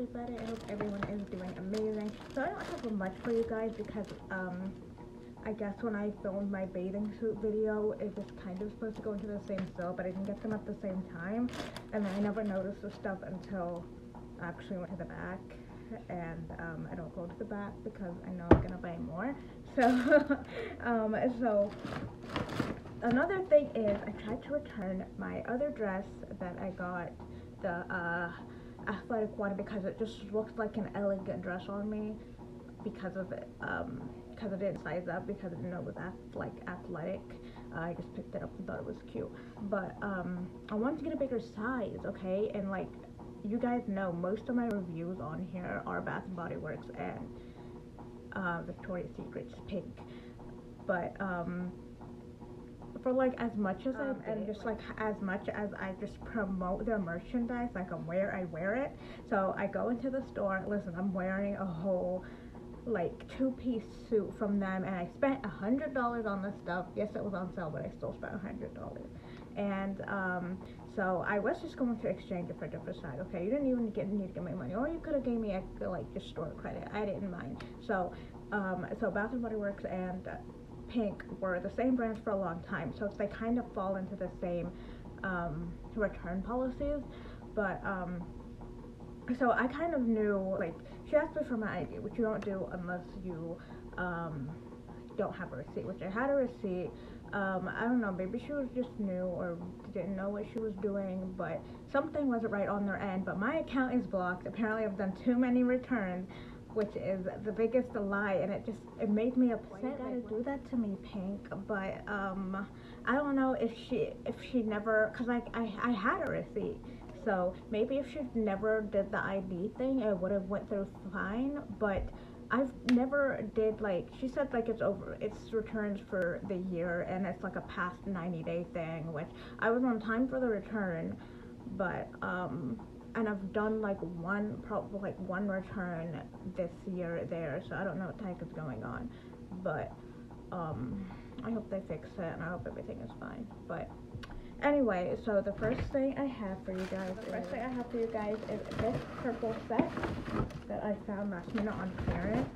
everybody? I hope everyone is doing amazing. So I don't have much for you guys because um I guess when I filmed my bathing suit video, it was kind of supposed to go into the same still, but I didn't get them at the same time. And I never noticed the stuff until I actually went to the back. And um, I don't go to the back because I know I'm gonna buy more. So, um, so another thing is I tried to return my other dress that I got, the uh, athletic one, because it just looks like an elegant dress on me because of it. Um, because I didn't size up because I didn't know it was like athletic. Uh, I just picked it up and thought it was cute. But um, I wanted to get a bigger size, okay? And like you guys know, most of my reviews on here are Bath and Body Works and uh, Victoria's Secret's pink. But um, for like as much as um, I and just like as much as I just promote their merchandise, like I'm where I wear it. So I go into the store. Listen, I'm wearing a whole like two-piece suit from them and I spent a hundred dollars on this stuff. Yes it was on sale but I still spent a hundred dollars. And um, so I was just going to exchange it for a different side okay you didn't even get need to get my money. Or you could have gave me a, like just store credit. I didn't mind. So um, so Bath and Body Works and Pink were the same brands for a long time so they kind of fall into the same um, return policies but um, so I kind of knew like she asked me for my ID, which you don't do unless you um, don't have a receipt, which I had a receipt. Um, I don't know, maybe she was just new or didn't know what she was doing, but something wasn't right on their end. But my account is blocked. Apparently, I've done too many returns, which is the biggest lie, and it just it made me upset. You gotta do that to me, Pink. But um, I don't know if she if she never, cause I I, I had a receipt. So maybe if she never did the ID thing, it would have went through fine. But I've never did like she said like it's over it's returns for the year and it's like a past 90 day thing which I was on time for the return but um and I've done like one probably like one return this year there so I don't know what the heck is going on but um I hope they fix it and I hope everything is fine but Anyway, so the first thing I have for you guys, the first thing I have for you guys is this purple set that I found last minute on clearance.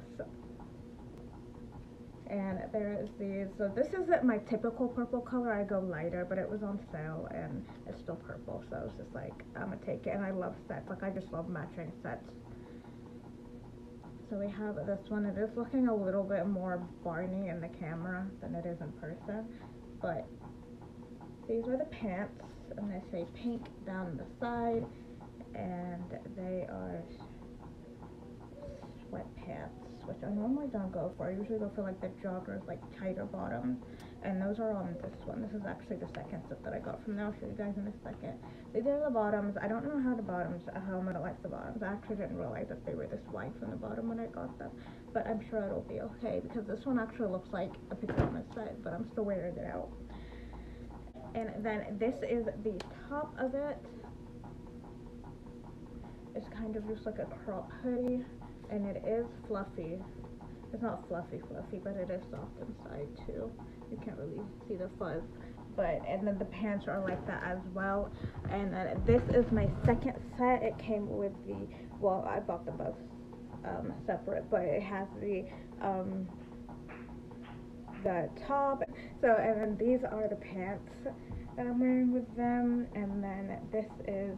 And there is these, so this isn't my typical purple color, I go lighter, but it was on sale and it's still purple, so it's just like, I'm gonna take it, and I love sets, like I just love matching sets. So we have this one, it is looking a little bit more Barney in the camera than it is in person, but these are the pants, and they say pink down the side, and they are sweatpants, which I normally don't go for. I usually go for like the joggers, like tighter bottoms, and those are on this one. This is actually the second set that I got from there. I'll show you guys in a second. These are the bottoms. I don't know how the bottoms, how I'm gonna like the bottoms. I actually didn't realize that they were this wide from the bottom when I got them, but I'm sure it'll be okay because this one actually looks like a this side, but I'm still wearing it out and then this is the top of it it's kind of just like a crop hoodie and it is fluffy it's not fluffy fluffy but it is soft inside too you can't really see the fuzz but and then the pants are like that as well and then this is my second set it came with the well I bought them both um, separate but it has the um, the top. So, and then these are the pants that I'm wearing with them. And then this is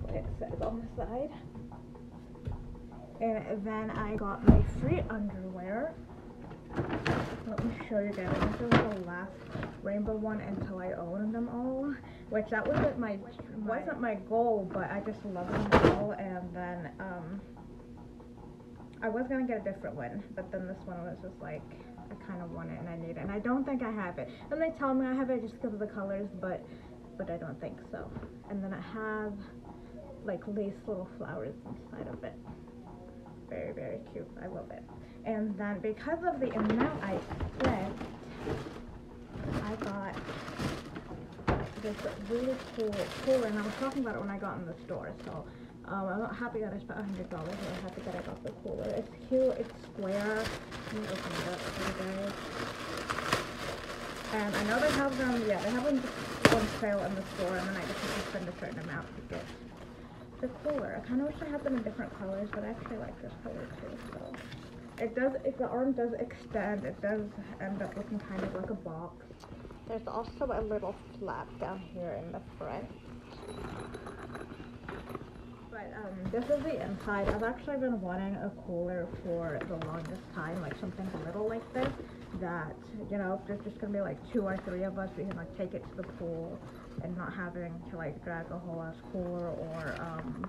what it says on the side. And then I got my free underwear. Let me show you guys. This is the last rainbow one until I own them all. Which that wasn't my wasn't my goal, but I just love them all. And then um, I was gonna get a different one, but then this one was just like I kind of want it and I need it. And I don't think I have it. And they tell me I have it just because of the colors, but but I don't think so. And then I have like lace little flowers inside of it. Very, very cute. I love it. And then because of the amount I spent, I got this really cool cooler. And I was talking about it when I got in the store. So um, I'm not happy that I spent $100, but I'm happy that I got the cooler. It's cute, it's square. Let me open it up for you guys. And I know they have them, yeah, they have them on sale in the store, and then I just have to spend a certain amount to get they're cooler. I kind of wish I had them in different colors, but I actually like this color too. So it does, if the arm does extend, it does end up looking kind of like a box. There's also a little flap down here in the front. But um, this is the inside. I've actually been wanting a cooler for the longest time, like something a little like this that, you know, there's just gonna be like two or three of us, we can like take it to the pool and not having to like drag a whole ass cooler or um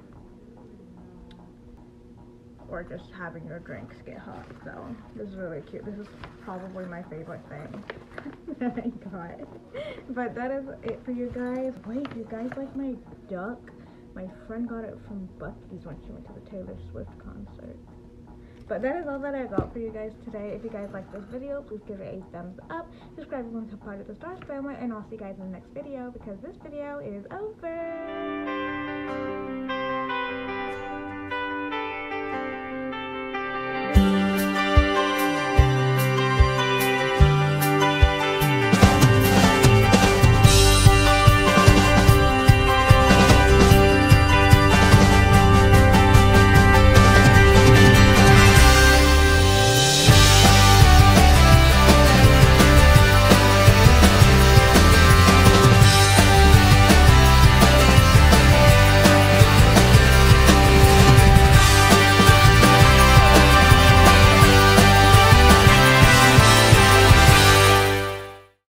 or just having your drinks get hot. So this is really cute. This is probably my favorite thing that I got. But that is it for you guys. Wait, you guys like my duck? My friend got it from Buc-ee's when she went to the Taylor Swift concert. But that is all that I got for you guys today. If you guys like this video, please give it a thumbs up. Subscribe if you want to part of the Stars family. And I'll see you guys in the next video because this video is over.